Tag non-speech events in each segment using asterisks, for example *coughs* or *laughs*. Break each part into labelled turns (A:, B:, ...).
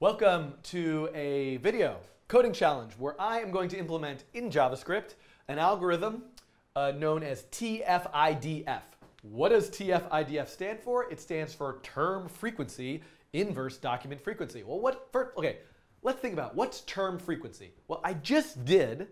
A: Welcome to a video coding challenge where I am going to implement in JavaScript an algorithm uh, known as TF-IDF. What does TF-IDF stand for? It stands for term frequency inverse document frequency. Well, what first, okay, let's think about what's term frequency. Well, I just did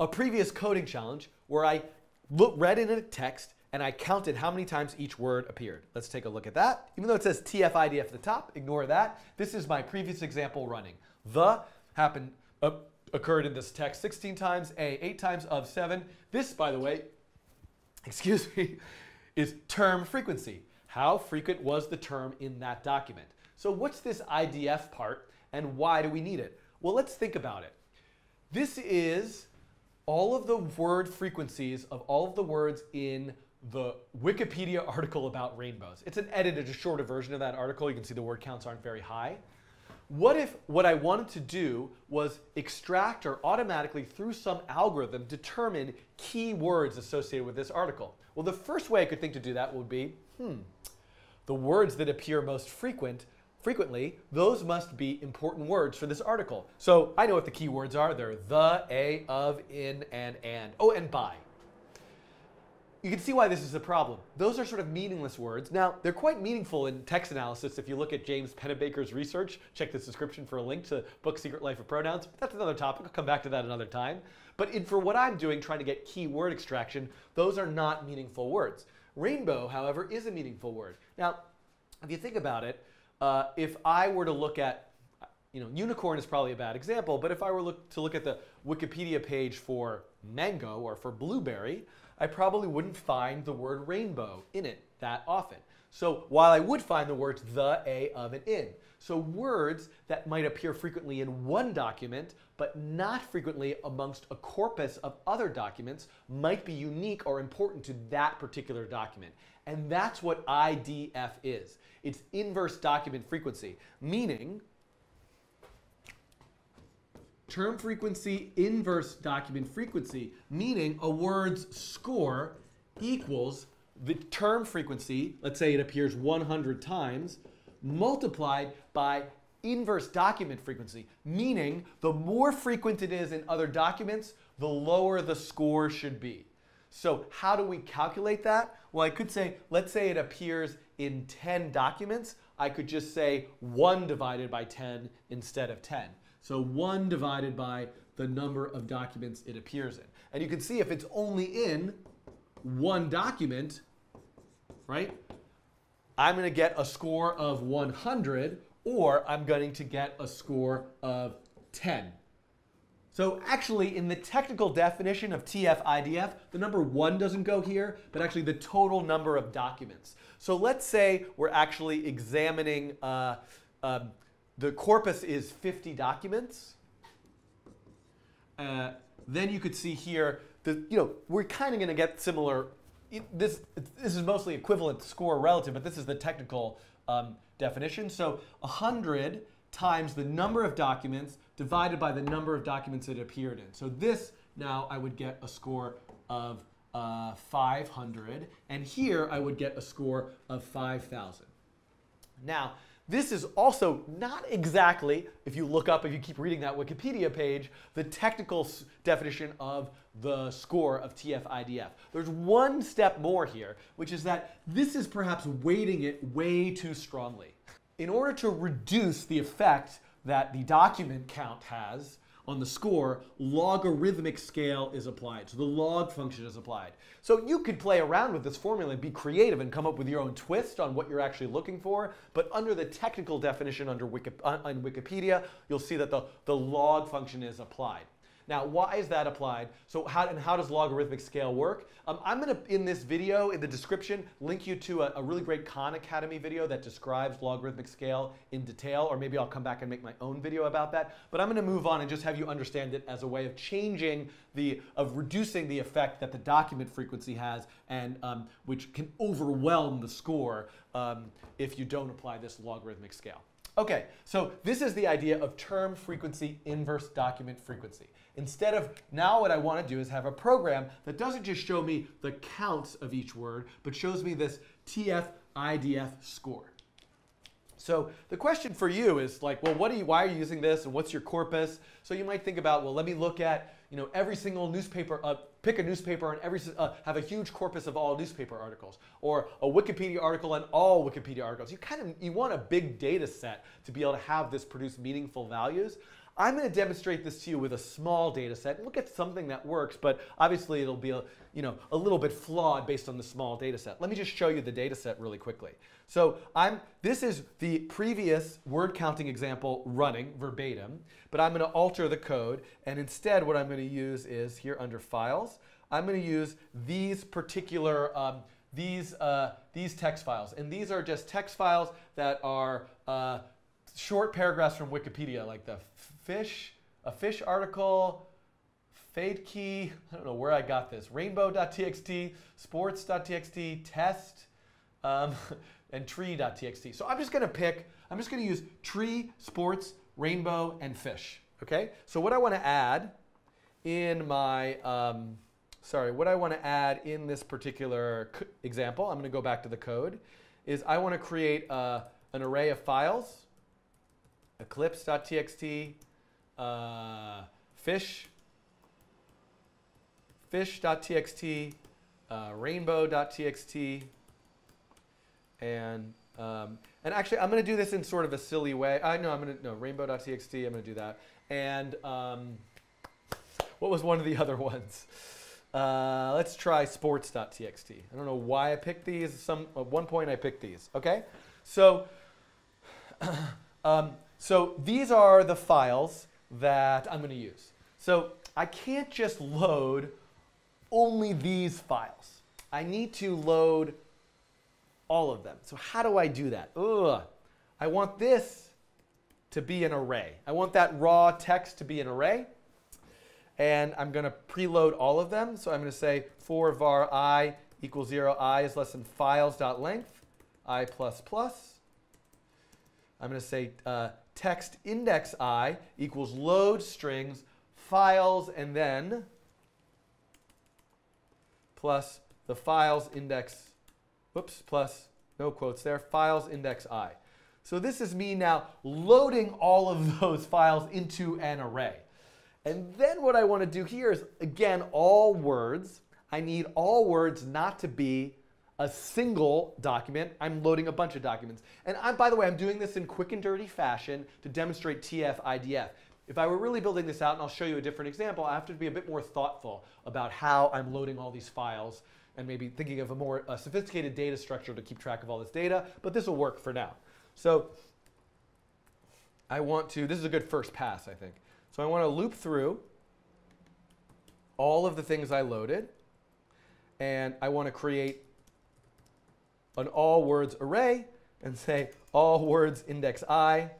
A: a previous coding challenge where I look, read in a text and I counted how many times each word appeared. Let's take a look at that. Even though it says TF-IDF at the top, ignore that. This is my previous example running. The happened uh, occurred in this text 16 times, A 8 times of 7. This, by the way, excuse me, *laughs* is term frequency. How frequent was the term in that document? So what's this IDF part and why do we need it? Well, let's think about it. This is all of the word frequencies of all of the words in the Wikipedia article about rainbows. It's an edited, a shorter version of that article. You can see the word counts aren't very high. What if what I wanted to do was extract or automatically, through some algorithm, determine key words associated with this article? Well, the first way I could think to do that would be, hmm, the words that appear most frequent frequently, those must be important words for this article. So I know what the key words are. They're the, a, of, in, and, and. Oh, and by. You can see why this is a problem. Those are sort of meaningless words. Now, they're quite meaningful in text analysis if you look at James Pennebaker's research. Check the description for a link to book Secret Life of Pronouns. That's another topic. I'll come back to that another time. But in, for what I'm doing, trying to get key word extraction, those are not meaningful words. Rainbow, however, is a meaningful word. Now, if you think about it, uh, if I were to look at, you know, unicorn is probably a bad example, but if I were look, to look at the Wikipedia page for mango or for blueberry, I probably wouldn't find the word rainbow in it that often. So while I would find the words the, a, of, and in. So words that might appear frequently in one document, but not frequently amongst a corpus of other documents, might be unique or important to that particular document. And that's what IDF is. It's inverse document frequency, meaning term frequency inverse document frequency, meaning a word's score equals the term frequency, let's say it appears 100 times, multiplied by inverse document frequency, meaning the more frequent it is in other documents, the lower the score should be. So how do we calculate that? Well, I could say, let's say it appears in 10 documents. I could just say 1 divided by 10 instead of 10. So 1 divided by the number of documents it appears in. And you can see if it's only in one document, right, I'm going to get a score of 100 or I'm going to get a score of 10. So actually, in the technical definition of TF-IDF, the number one doesn't go here, but actually the total number of documents. So let's say we're actually examining, uh, um, the corpus is 50 documents. Uh, then you could see here, the, you know, we're kind of going to get similar, this, this is mostly equivalent score relative, but this is the technical um, definition. So 100 times the number of documents divided by the number of documents it appeared in. So this now I would get a score of uh, 500, and here I would get a score of 5,000. Now, this is also not exactly, if you look up, if you keep reading that Wikipedia page, the technical definition of the score of TF-IDF. There's one step more here, which is that this is perhaps weighting it way too strongly. In order to reduce the effect that the document count has on the score, logarithmic scale is applied. So the log function is applied. So you could play around with this formula and be creative and come up with your own twist on what you're actually looking for. But under the technical definition under Wiki, on Wikipedia, you'll see that the, the log function is applied. Now, why is that applied? So how, and how does logarithmic scale work? Um, I'm going to, in this video, in the description, link you to a, a, really great Khan Academy video that describes logarithmic scale in detail, or maybe I'll come back and make my own video about that. But I'm going to move on and just have you understand it as a way of changing the, of reducing the effect that the document frequency has, and um, which can overwhelm the score um, if you don't apply this logarithmic scale. Okay, so this is the idea of term frequency inverse document frequency. Instead of, now what I want to do is have a program that doesn't just show me the counts of each word, but shows me this TF-IDF score. So the question for you is like, well, what are you, why are you using this and what's your corpus? So you might think about, well, let me look at, you know, every single newspaper, uh, pick a newspaper and every, uh, have a huge corpus of all newspaper articles or a Wikipedia article and all Wikipedia articles. You kind of, you want a big data set to be able to have this produce meaningful values. I'm going to demonstrate this to you with a small data set. Look at something that works, but obviously it'll be a, you know, a little bit flawed based on the small data set. Let me just show you the data set really quickly. So I'm, this is the previous word counting example running verbatim, but I'm going to alter the code, and instead what I'm going to use is here under Files, I'm going to use these particular um, these, uh, these text files. And these are just text files that are uh, short paragraphs from Wikipedia, like the fish, a fish article, fade key, I don't know where I got this, rainbow.txt, sports.txt, test, um, *laughs* and tree.txt. So I'm just going to pick, I'm just going to use tree, sports, rainbow, and fish. Okay? So what I want to add in my, um, sorry, what I want to add in this particular example, I'm going to go back to the code, is I want to create uh, an array of files, eclipse.txt, uh, fish, fish.txt, uh, rainbow.txt, and um, and actually I'm going to do this in sort of a silly way. I know I'm going to no rainbow.txt. I'm going to do that. And um, what was one of the *laughs* other ones? Uh, let's try sports.txt. I don't know why I picked these. Some at one point I picked these. Okay, so *coughs* um, so these are the files that I'm going to use. So I can't just load only these files. I need to load all of them. So how do I do that? Ugh. I want this to be an array. I want that raw text to be an array. And I'm going to preload all of them. So I'm going to say for var i equals 0, i is less than files.length, i plus plus. I'm going to say uh, text index i equals load strings files and then plus the files index, whoops, plus no quotes there, files index i. So this is me now loading all of *laughs* those files into an array. And then what I want to do here is, again, all words. I need all words not to be a single document, I'm loading a bunch of documents. And I'm, by the way, I'm doing this in quick and dirty fashion to demonstrate TF-IDF. If I were really building this out, and I'll show you a different example, I have to be a bit more thoughtful about how I'm loading all these files and maybe thinking of a more sophisticated data structure to keep track of all this data, but this will work for now. So I want to, this is a good first pass, I think. So I want to loop through all of the things I loaded, and I want to create an all words array and say all words index i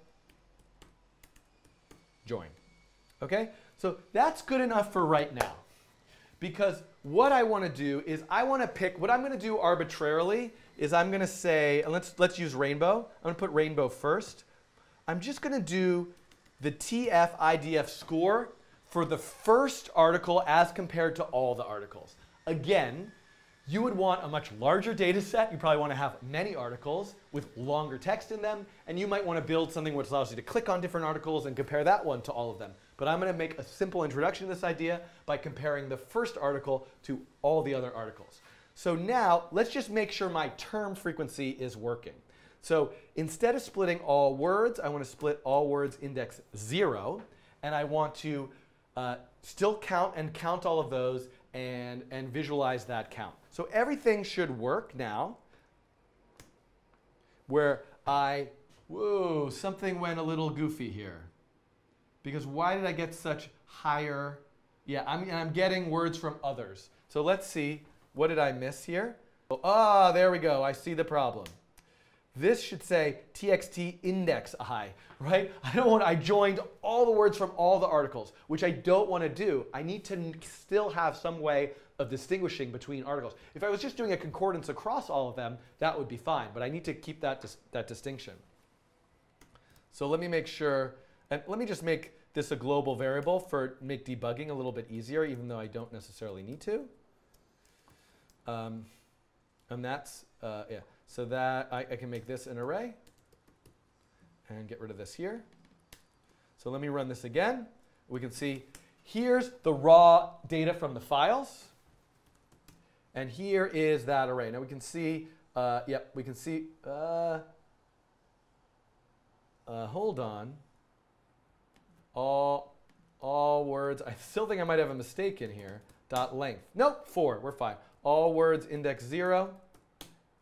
A: join. Okay? So that's good enough for right now. Because what I want to do is I want to pick, what I'm going to do arbitrarily is I'm going to say, let's, let's use rainbow. I'm going to put rainbow first. I'm just going to do the TF IDF score for the first article as compared to all the articles. Again, you would want a much larger data set. You probably want to have many articles with longer text in them. And you might want to build something which allows you to click on different articles and compare that one to all of them. But I'm going to make a simple introduction to this idea by comparing the first article to all the other articles. So now let's just make sure my term frequency is working. So instead of splitting all words, I want to split all words index 0. And I want to uh, still count and count all of those and, and visualize that count. So everything should work now where I, whoa, something went a little goofy here. Because why did I get such higher, yeah, I'm, I'm getting words from others. So let's see, what did I miss here? Ah, oh, there we go, I see the problem. This should say txt index i, right? I don't want, I joined all the words from all the articles, which I don't want to do. I need to still have some way of distinguishing between articles. If I was just doing a concordance across all of them, that would be fine, but I need to keep that, dis that distinction. So let me make sure, and let me just make this a global variable for make debugging a little bit easier, even though I don't necessarily need to. Um, and that's, uh, yeah. So that I, I, can make this an array. and get rid of this here. So let me run this again. We can see here's the raw data from the files. And here is that array. Now we can see, uh, yep, we can see, uh, uh, hold on. All, all words, I still think I might have a mistake in here. Dot length. Nope, four, we're fine. All words index zero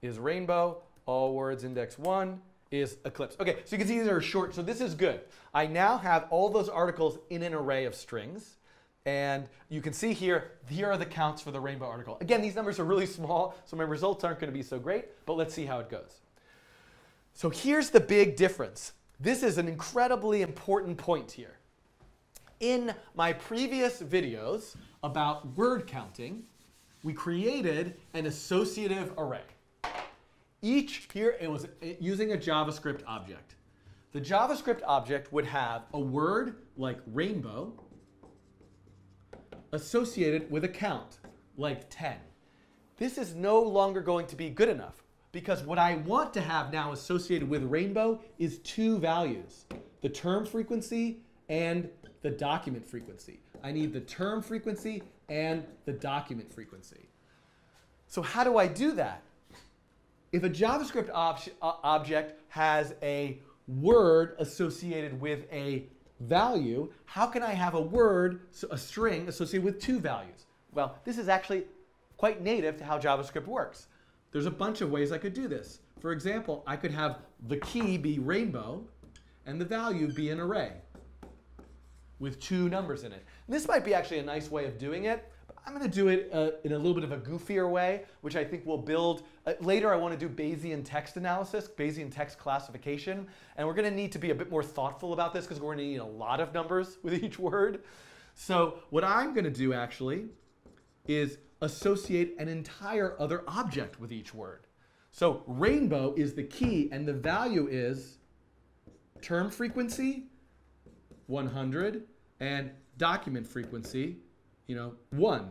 A: is rainbow. All words index one is eclipse. Okay, so you can see these are short, so this is good. I now have all those articles in an array of strings. And you can see here, here are the counts for the rainbow article. Again, these numbers are really small, so my results aren't going to be so great, but let's see how it goes. So here's the big difference. This is an incredibly important point here. In my previous videos about word counting, we created an associative array. Each here, it was using a JavaScript object. The JavaScript object would have a word like rainbow associated with a count like 10. This is no longer going to be good enough because what I want to have now associated with rainbow is two values, the term frequency and the document frequency. I need the term frequency and the document frequency. So how do I do that? If a JavaScript ob uh, object has a word associated with a value, how can I have a word, a string, associated with two values? Well, this is actually quite native to how JavaScript works. There's a bunch of ways I could do this. For example, I could have the key be rainbow and the value be an array with two numbers in it. And this might be actually a nice way of doing it. I'm going to do it uh, in a little bit of a goofier way, which I think will build. Uh, later, I want to do Bayesian text analysis, Bayesian text classification. And we're going to need to be a bit more thoughtful about this because we're going to need a lot of numbers *laughs* with each word. So, what I'm going to do actually is associate an entire other object with each word. So, rainbow is the key, and the value is term frequency 100 and document frequency you know, 1.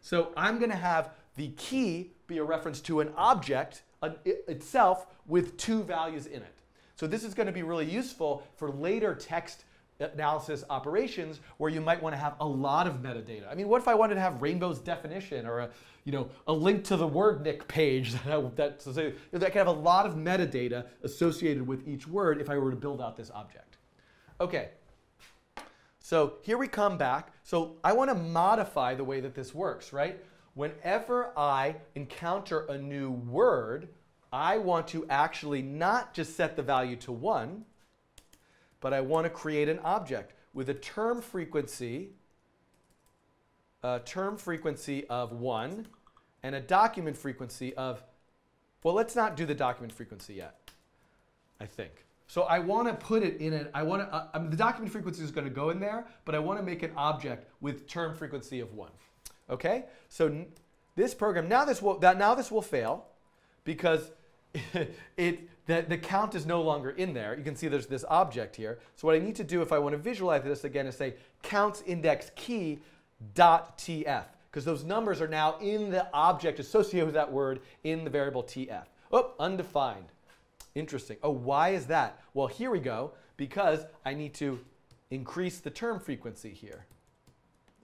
A: So I'm going to have the key be a reference to an object uh, itself with two values in it. So this is going to be really useful for later text analysis operations where you might want to have a lot of metadata. I mean, what if I wanted to have Rainbow's definition or a, you know, a link to the wordnik page *laughs* that, that, so that could have a lot of metadata associated with each word if I were to build out this object. Okay, so here we come back. So I want to modify the way that this works, right? Whenever I encounter a new word, I want to actually not just set the value to 1, but I want to create an object with a term frequency, a term frequency of 1 and a document frequency of, well, let's not do the document frequency yet, I think. So I want to put it in it. I want to. Uh, I mean, the document frequency is going to go in there, but I want to make an object with term frequency of one. Okay. So this program now this will that now this will fail because *laughs* it the, the count is no longer in there. You can see there's this object here. So what I need to do if I want to visualize this again is say counts index key dot tf because those numbers are now in the object associated with that word in the variable tf. Oh, undefined. Interesting. Oh, why is that? Well, here we go. Because I need to increase the term frequency here,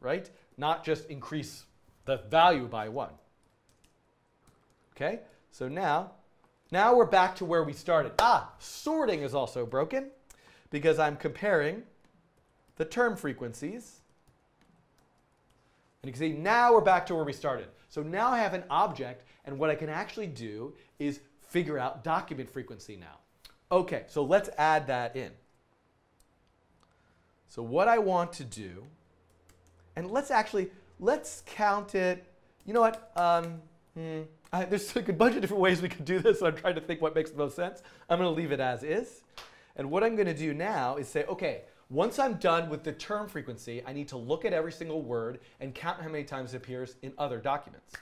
A: right? Not just increase the value by one. Okay, so now, now we're back to where we started. Ah, sorting is also broken because I'm comparing the term frequencies. And you can see now we're back to where we started. So now I have an object, and what I can actually do is figure out document frequency now. Okay, so let's add that in. So what I want to do, and let's actually, let's count it. You know what? Um, hmm, I, there's *laughs* a bunch of different ways we could do this. So I'm trying to think what makes the most sense. I'm going to leave it as is. And what I'm going to do now is say, okay, once I'm done with the term frequency, I need to look at every single word and count how many times it appears in other documents.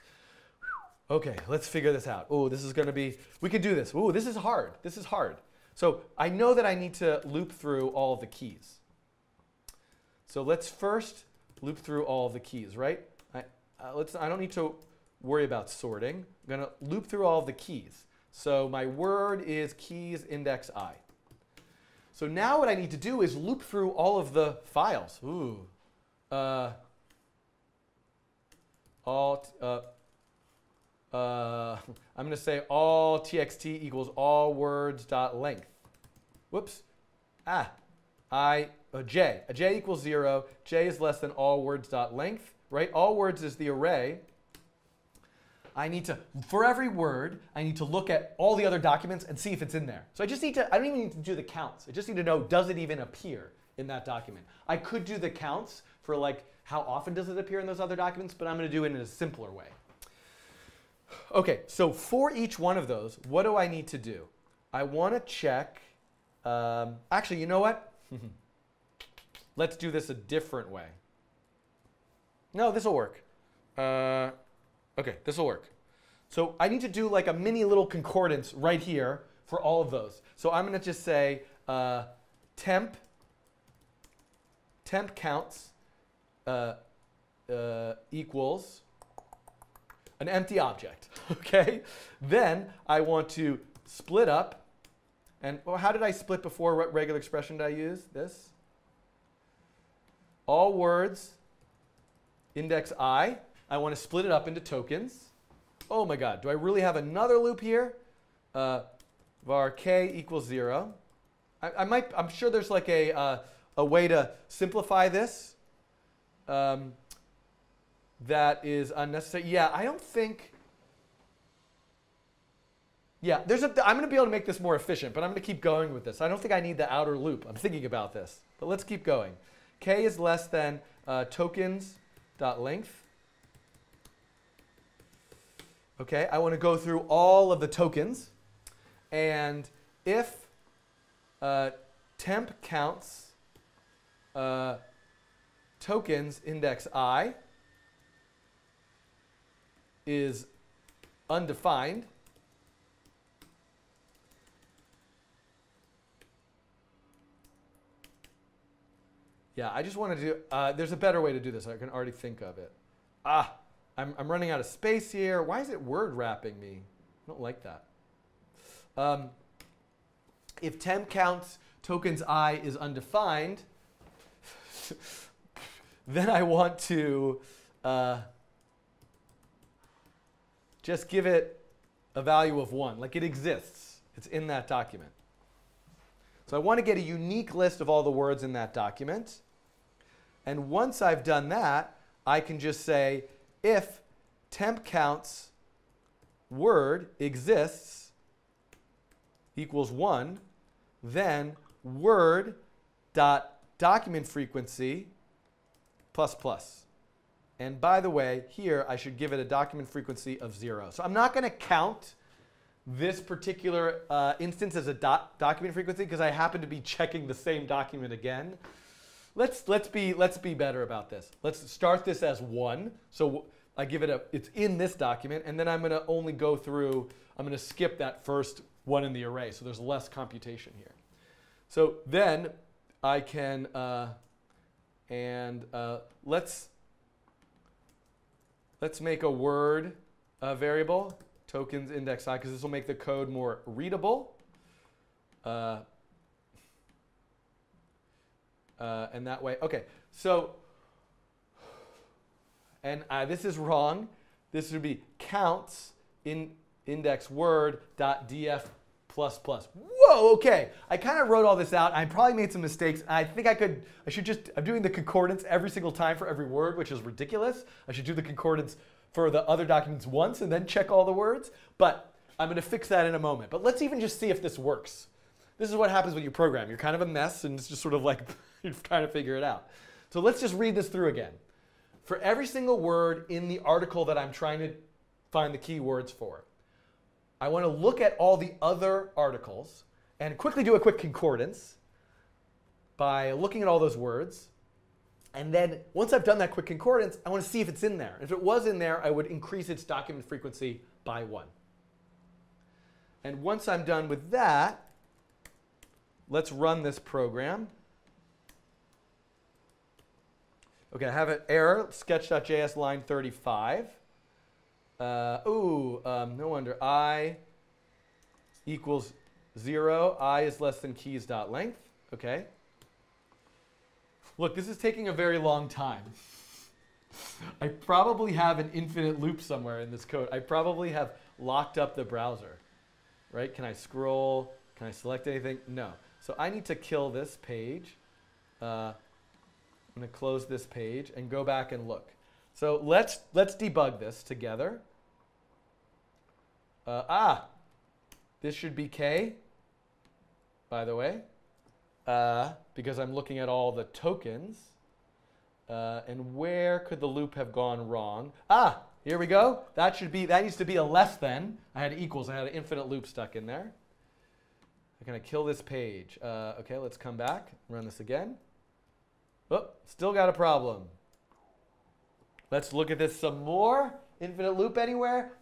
A: Okay, let's figure this out. Oh, this is going to be, we can do this. Oh, this is hard. This is hard. So I know that I need to loop through all of the keys. So let's first loop through all of the keys, right? I, uh, let's, I don't need to worry about sorting. I'm going to loop through all of the keys. So my word is keys index i. So now what I need to do is loop through all of the files. Ooh. Uh, all, uh, uh, *laughs* I'm going to say all txt equals all words dot length. Whoops. Ah, I, uh, j. A j equals zero. j is less than all words dot length, right? All words is the array. I need to, for every word, I need to look at all the other documents and see if it's in there. So I just need to, I don't even need to do the counts. I just need to know, does it even appear in that document? I could do the counts for like, how often does it appear in those other documents, but I'm going to do it in a simpler way. Okay, so for each one of those, what do I need to do? I want to check, um, actually, you know what? Let's do this a different way. No, this will work. Uh, okay, this will work. So I need to do like a mini little concordance right here for all of those. So I'm going to just say uh, temp, temp counts uh, uh, equals an empty object, *laughs* okay? Then I want to split up, and well, how did I split before? What regular expression did I use? This? All words, index i. I want to split it up into tokens. Oh my god, do I really have another loop here? Uh, var k equals zero. I, I, might, I'm sure there's like a, uh, a way to simplify this. Um, that is unnecessary. Yeah, I don't think. Yeah, there's a. I'm going to be able to make this more efficient, but I'm going to keep going with this. I don't think I need the outer loop. I'm thinking about this, but let's keep going. K is less than uh, tokens dot length. Okay, I want to go through all of the tokens, and if uh, temp counts uh, tokens index i is undefined. Yeah, I just want to do, uh, there's a better way to do this. I can already think of it. Ah, I'm, I'm running out of space here. Why is it word wrapping me? I don't like that. Um, if temp counts tokens i is undefined, *laughs* then I want to uh, just give it a value of 1, like it exists. It's in that document. So I want to get a unique list of all the words in that document. And once I've done that, I can just say if temp counts word exists equals 1, then word dot document frequency plus plus. And by the way, here I should give it a document frequency of zero. So I'm not going to count this particular uh, instance as a dot document frequency because I happen to be checking the same document again. Let's, let's, be, let's be better about this. Let's start this as one. So I give it a, it's in this document, and then I'm going to only go through, I'm going to skip that first one in the array. So there's less computation here. So then I can, uh, and uh, let's let's make a word uh, variable tokens index i because this will make the code more readable. Uh, uh, and that way, okay. So, and uh, this is wrong. This would be counts in index word dot df plus plus. Whoa, okay. I kind of wrote all this out. I probably made some mistakes. I think I could, I should just, I'm doing the concordance every single time for every word, which is ridiculous. I should do the concordance for the other documents once and then check all the words. But I'm going to fix that in a moment. But let's even just see if this works. This is what happens when you program. You're kind of a mess and it's just sort of like *laughs* you're trying to figure it out. So let's just read this through again. For every single word in the article that I'm trying to find the keywords for, I want to look at all the other articles and quickly do a quick concordance by looking at all those words. And then once I've done that quick concordance, I want to see if it's in there. If it was in there, I would increase its document frequency by one. And once I'm done with that, let's run this program. Okay, I have an error, sketch.js line 35. Uh, ooh, um, no wonder. I equals 0. I is less than keys dot length. Okay. Look, this is taking a very long time. *laughs* I probably have an infinite loop somewhere in this code. I probably have locked up the browser, right? Can I scroll? Can I select anything? No. So I need to kill this page. Uh, I'm going to close this page and go back and look. So let's, let's debug this together. Uh, ah, this should be K, by the way, uh, because I'm looking at all the tokens. Uh, and where could the loop have gone wrong? Ah, here we go. That should be, that needs to be a less than. I had equals, I had an infinite loop stuck in there. I'm gonna kill this page. Uh, okay, let's come back, run this again. Oh, still got a problem. Let's look at this some more. Infinite loop anywhere?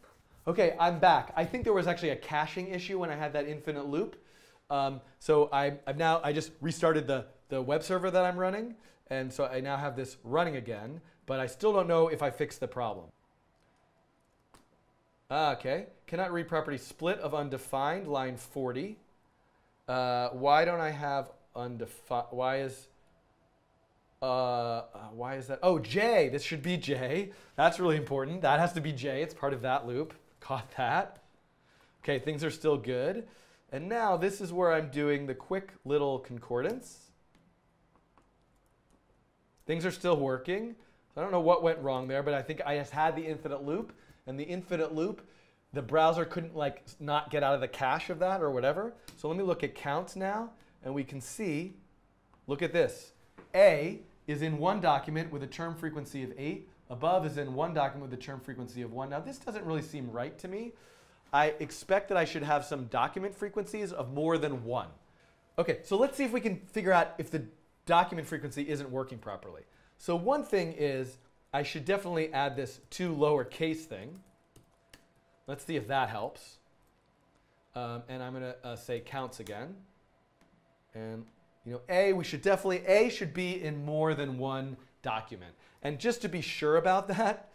A: Okay, I'm back. I think there was actually a caching issue when I had that infinite loop. Um, so I, have now, I just restarted the, the web server that I'm running. And so I now have this running again, but I still don't know if I fixed the problem. Ah, okay, cannot read property split of undefined, line 40. Uh, why don't I have undefined, why is, uh, uh, why is that? Oh, J, this should be J. That's really important. That has to be J, it's part of that loop. Caught that. Okay, things are still good. And now this is where I'm doing the quick little concordance. Things are still working. I don't know what went wrong there, but I think I just had the infinite loop. And the infinite loop, the browser couldn't like not get out of the cache of that or whatever. So let me look at counts now, and we can see, look at this. A is in one document with a term frequency of 8. Above is in one document with a term frequency of 1. Now this doesn't really seem right to me. I expect that I should have some document frequencies of more than 1. Okay, so let's see if we can figure out if the document frequency isn't working properly. So one thing is I should definitely add this to lowercase thing. Let's see if that helps. Um, and I'm going to uh, say counts again. And you know, A, we should definitely, A should be in more than one document. And just to be sure about that,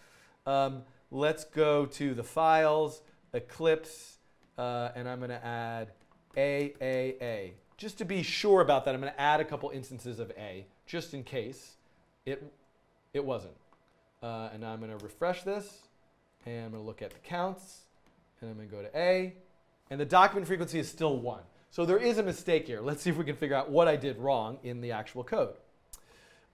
A: um, let's go to the files, Eclipse, uh, and I'm going to add AAA just to be sure about that, I'm going to add a couple instances of A, just in case it, it wasn't. Uh, and I'm going to refresh this, and I'm going to look at the counts, and I'm going to go to A, and the document frequency is still 1. So there is a mistake here. Let's see if we can figure out what I did wrong in the actual code.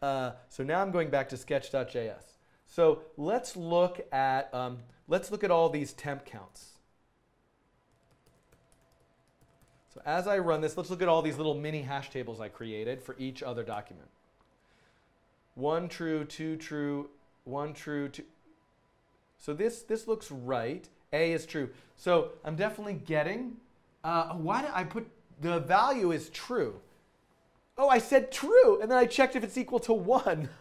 A: Uh, so now I'm going back to sketch.js. So let's look at, um, let's look at all these temp counts. So as I run this, let's look at all these little mini hash tables I created for each other document. One true, two true, one true, two. So this, this looks right. A is true. So I'm definitely getting, uh, why did I put, the value is true. Oh, I said true, and then I checked if it's equal to one. *laughs*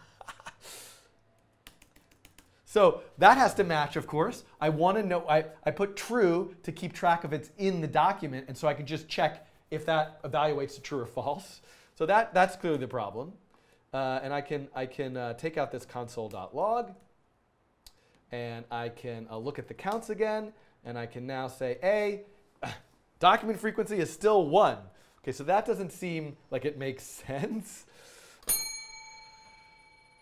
A: So that has to match, of course. I want to know, I, I put true to keep track of it's in the document, and so I can just check if that evaluates to true or false. So that, that's clearly the problem. Uh, and I can, I can uh, take out this console.log, and I can uh, look at the counts again, and I can now say, A, *laughs* document frequency is still 1. Okay, so that doesn't seem like it makes *laughs* sense.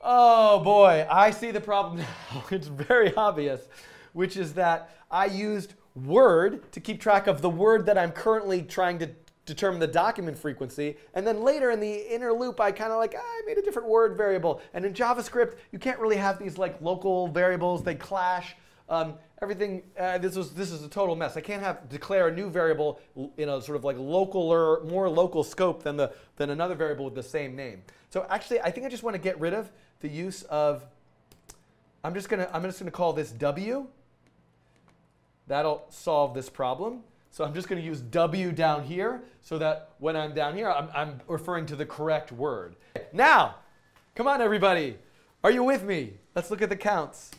A: Oh boy, I see the problem *laughs* now. it's very obvious, which is that I used word to keep track of the word that I'm currently trying to determine the document frequency. And then later in the inner loop, I kind of like, ah, I made a different word variable. And in JavaScript, you can't really have these like local variables. They clash. Um, everything, uh, this, was, this is a total mess. I can't have declare a new variable in a sort of like local or more local scope than, the, than another variable with the same name. So actually, I think I just want to get rid of the use of, I'm just gonna, I'm just gonna call this W. That'll solve this problem. So I'm just gonna use W down here so that when I'm down here, I'm, I'm referring to the correct word. Now, come on everybody. Are you with me? Let's look at the counts.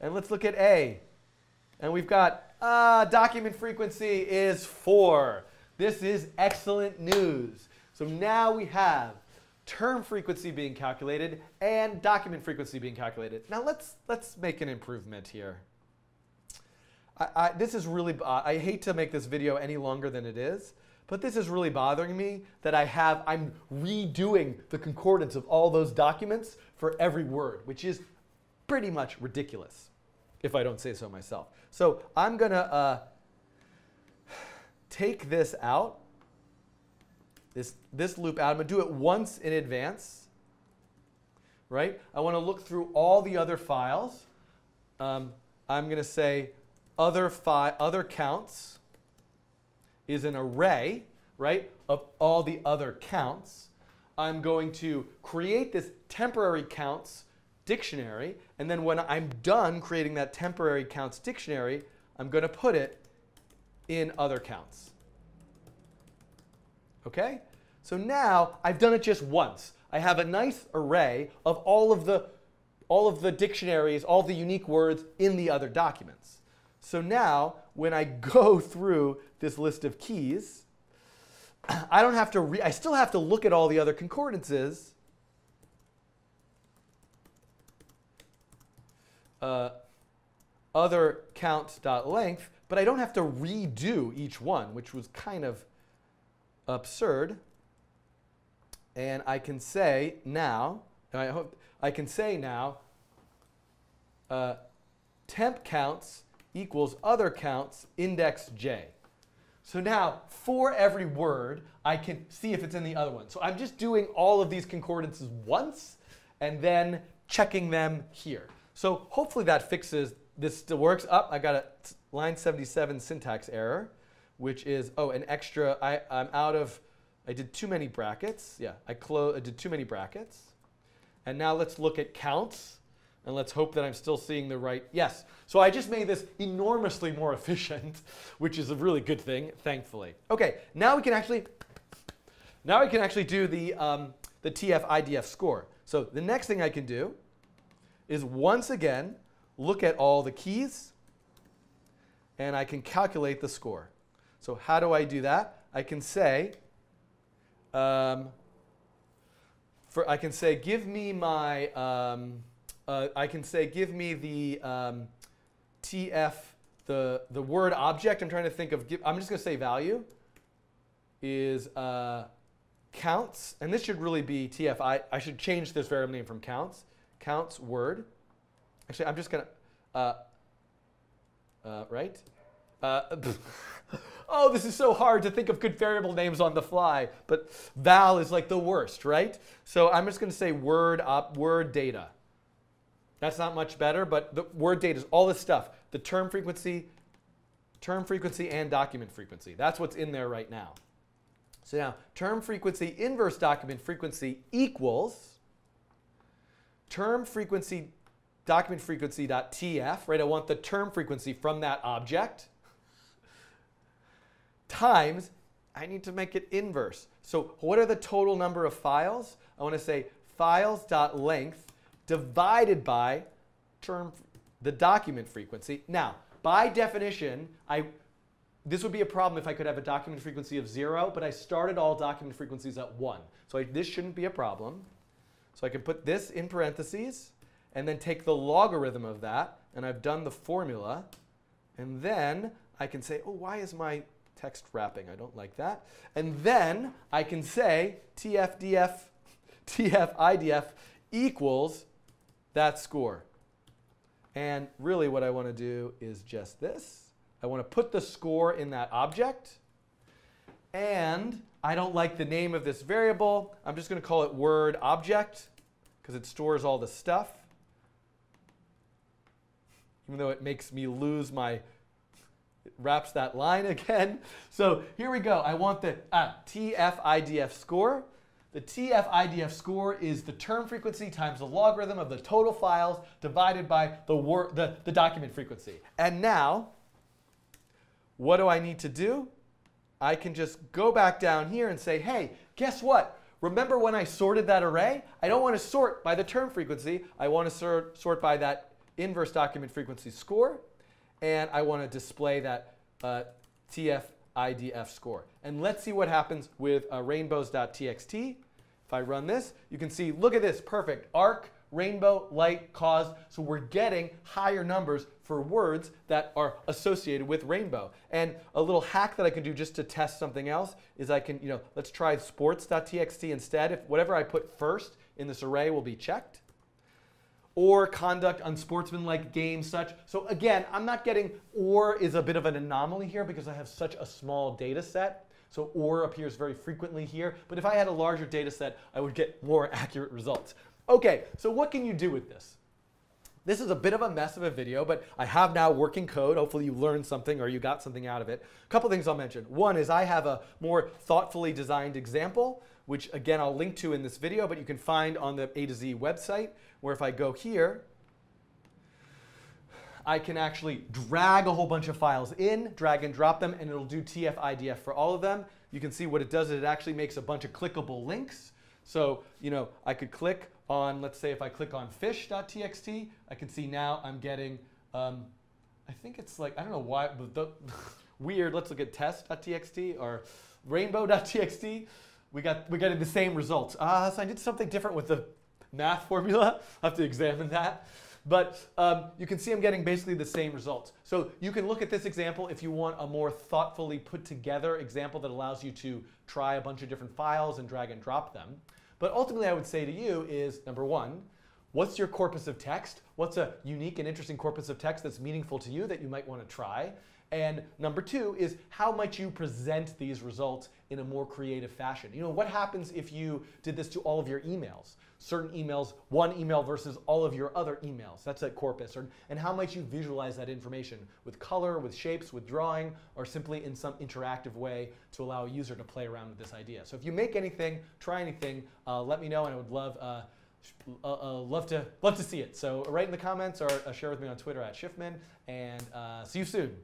A: And let's look at A. And we've got uh, document frequency is 4. This is excellent news. So now we have term frequency being calculated and document frequency being calculated. Now let's, let's make an improvement here. I, I, this is really, I hate to make this video any longer than it is, But this is really bothering me that I have, I'm redoing the concordance of all those documents for every word, which is pretty much ridiculous, if I don't say so myself. So I'm going to uh, take this out, this, this loop out. I'm going to do it once in advance, right? I want to look through all the other files. Um, I'm going to say other, fi other counts is an array, right, of all the other counts. I'm going to create this temporary counts dictionary, and then when I'm done creating that temporary counts dictionary, I'm going to put it in other counts. Okay? So now I've done it just once. I have a nice array of all of the all of the dictionaries, all the unique words in the other documents. So now when I *laughs* go through this list of keys, *clears throat* I don't have to I still have to look at all the other concordances. Uh, other count.length, but I don't have to redo each one, which was kind of absurd. And I can say now, I hope I can say now, uh, temp counts equals other counts index j. So now, for every word, I can see if it's in the other one. So I'm just doing all of these concordances once and then checking them here. So hopefully that fixes, this still works. Up, oh, I got a line 77 syntax error, which is, oh, an extra, I, I'm out of, I did too many brackets. Yeah, I, clo I did too many brackets. And now let's look at counts. And let's hope that I'm still seeing the right, yes. So I just made this enormously more *laughs* efficient, which is a really good thing, thankfully. Okay, now we can actually, now we can actually do the, um, the TF-IDF score. So the next thing I can do is once again, look at all the keys, and I can calculate the score. So how do I do that? I can say, um, for I can say, give me my, um, uh, I can say, give me the um, TF, the, the word object. I'm trying to think of, give, I'm just going to say value is uh, counts. And this should really be TF. I, I should change this variable name from counts. Counts word. Actually, I'm just going to, uh, uh, right? Uh, *laughs* oh, this is so hard to think of good variable names on the fly, but val is like the worst, right? So I'm just going to say word up, word data. That's not much better, but the word data is all this stuff. The term frequency, term frequency, and document frequency. That's what's in there right now. So now, term frequency inverse document frequency equals term frequency document frequency dot tf, right? I want the term frequency from that object times, I need to make it inverse. So what are the total number of files? I want to say files.length divided by term, the document frequency. Now, by definition, I, this would be a problem if I could have a document frequency of zero, but I started all document frequencies at one. So I, this shouldn't be a problem. So I can put this in parentheses and then take the logarithm of that, and I've done the formula. And then I can say, oh, why is my text wrapping. I don't like that. And then I can say TFDF, TFIDF equals that score. And really what I want to do is just this. I want to put the score in that object. And I don't like the name of this variable. I'm just going to call it word object because it stores all the stuff. Even though it makes me lose my it wraps that line *laughs* again. So here we go. I want the uh, TF-IDF score. The TF-IDF score is the term frequency times the logarithm of the total files divided by the, the, the document frequency. And now, what do I need to do? I can just go back down here and say, hey, guess what? Remember when I sorted that array? I don't want to sort by the term frequency. I want to sort, by that inverse document frequency score and I want to display that uh, TF IDF score. And let's see what happens with uh, rainbows.txt. If I run this, you can see, look at this, perfect. Arc, rainbow, light, cause. So we're getting higher numbers for words that are associated with rainbow. And a little hack that I can do just to test something else is I can, you know, let's try sports.txt instead. If whatever I put first in this array will be checked or conduct unsportsmanlike games such. So again, I'm not getting or is a bit of an anomaly here because I have such a small data set. So or appears very frequently here. But if I had a larger data set, I would get more *laughs* accurate results. Okay, so what can you do with this? This is a bit of a mess of a video, but I have now working code. Hopefully you learned something or you got something out of it. A couple things I'll mention. One is I have a more thoughtfully designed example, which again I'll link to in this video, but you can find on the A to Z website where if I go here, I can actually drag a whole bunch of files in, drag and drop them, and it'll do TF-IDF for all of them. You can see what it does is it actually makes a bunch of clickable links. So, you know, I could click on, let's say if I click on fish.txt, I can see now I'm getting, um, I think it's like, I don't know why, but the, *laughs* weird, let's look at test.txt or rainbow.txt. We got, we got the same results. Ah, so I did something different with the math formula. I'll *laughs* have to examine that. But um, you can see I'm getting basically the same results. So you can look at this example if you want a more thoughtfully put together example that allows you to try a bunch of different files and drag and drop them. But ultimately I would say to you is, number one, what's your corpus of text? What's a unique and interesting corpus of text that's meaningful to you that you might want to try? And number two is how might you present these results in a more creative fashion? You know, what happens if you did this to all of your emails? Certain emails, one email versus all of your other emails. That's a corpus. Or, and how might you visualize that information with color, with shapes, with drawing, or simply in some interactive way to allow a user to play around with this idea? So if you make anything, try anything, uh, let me know, and I would love. Uh, uh, uh, love to love to see it. So write in the comments or uh, share with me on Twitter at Shiffman, and uh, see you soon.